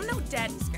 I'm no daddy's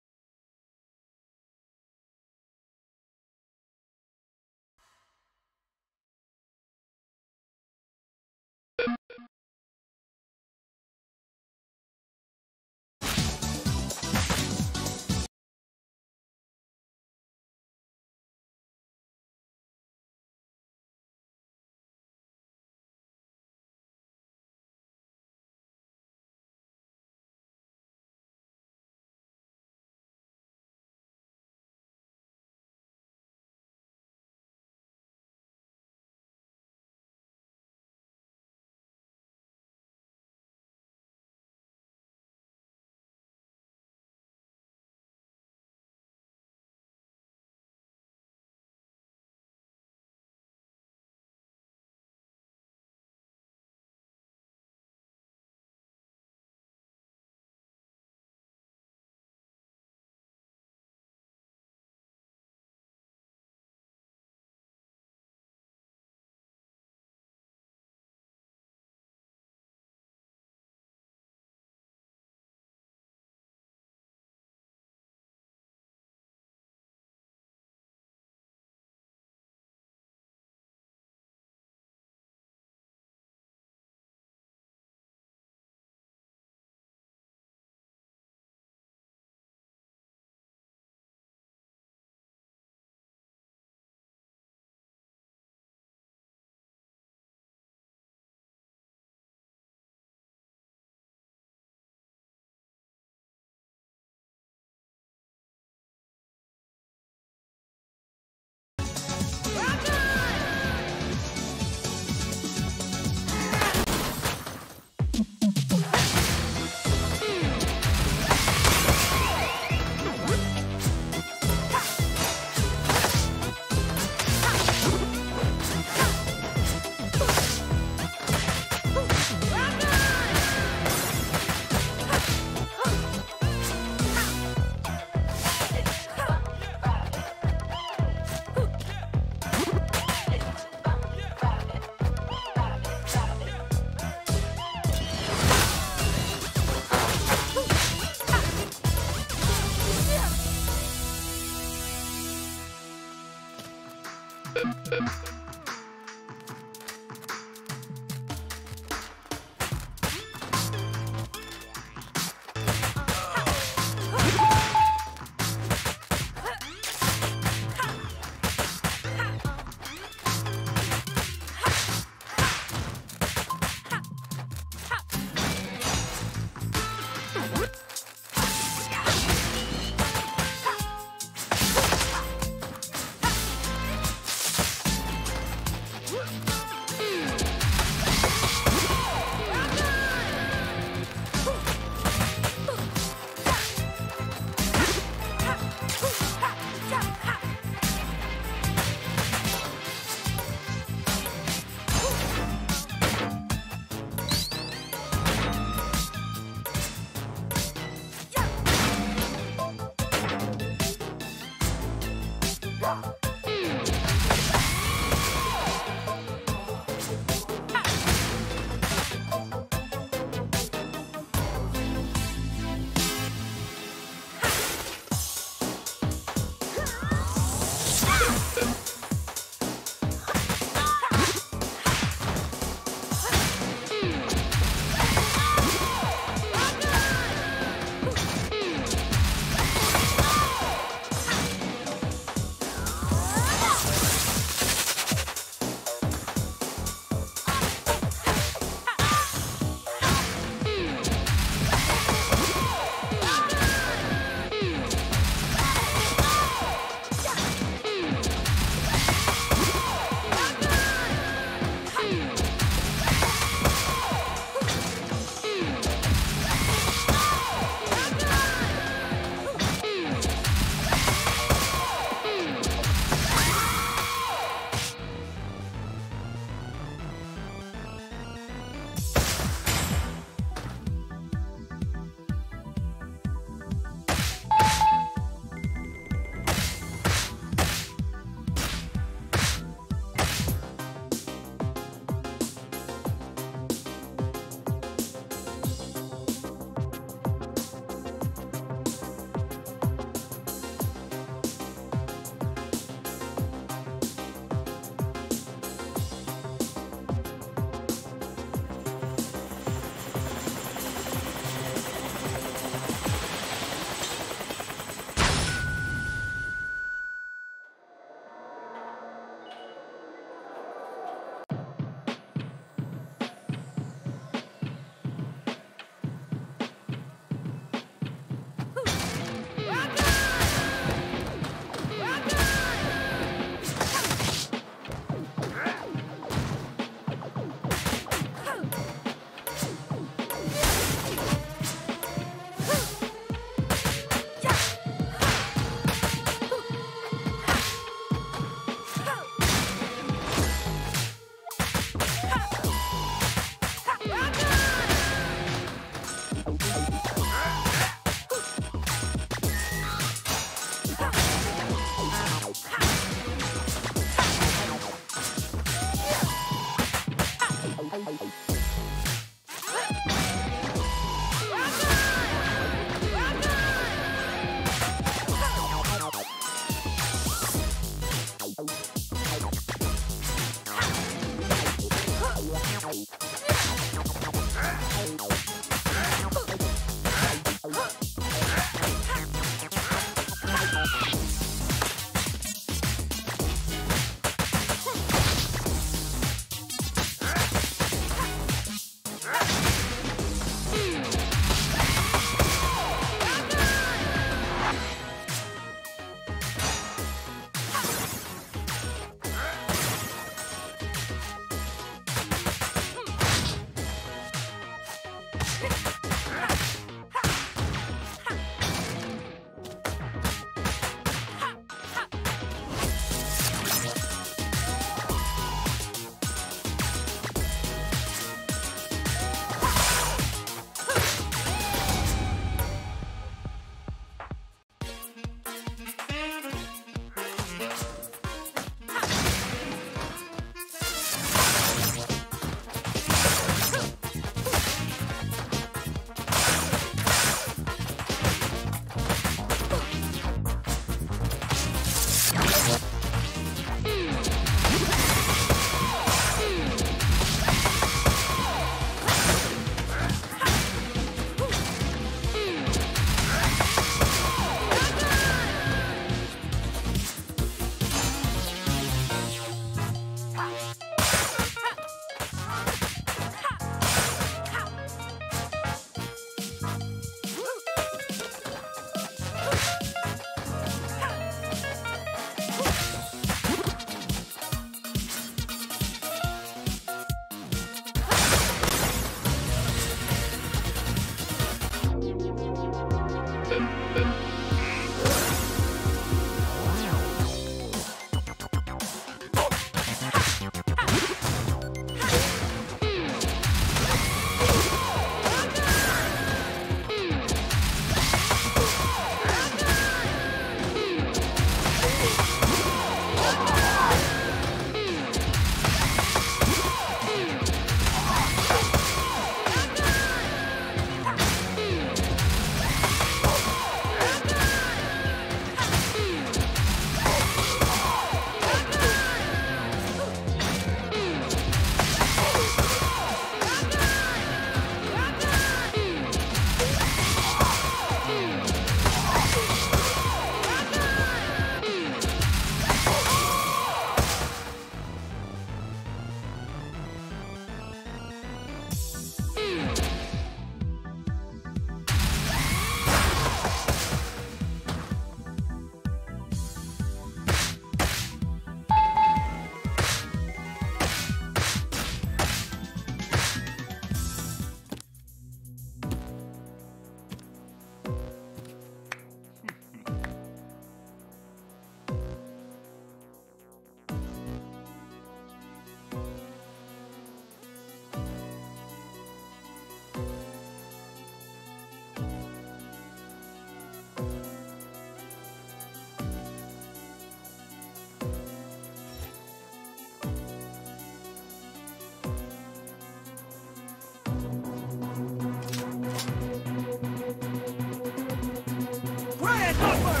Suffer!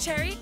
Cherry